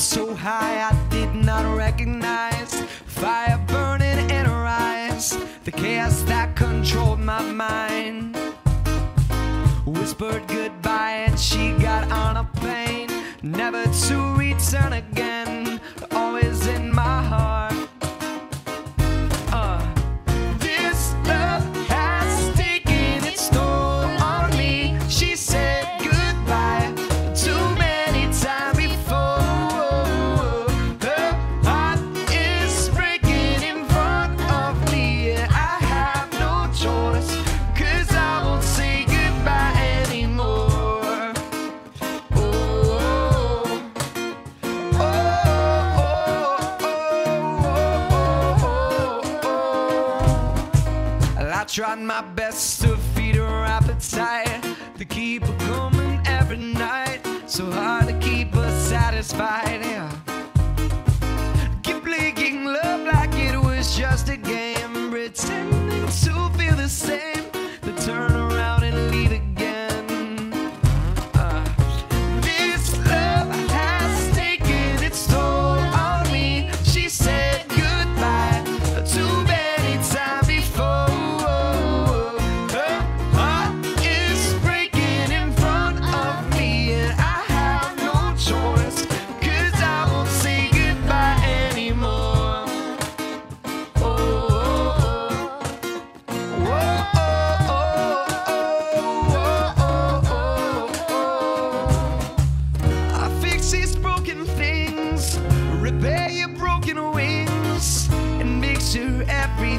so high I did not recognize Fire burning in her eyes The chaos that controlled my mind. Whispered goodbye and she got on a plane Never to return again Always in my heart. I tried my best to feed her appetite, to keep her coming every night. So hard to keep her satisfied. Yeah. Keep playing love like it was just a game, pretending to to every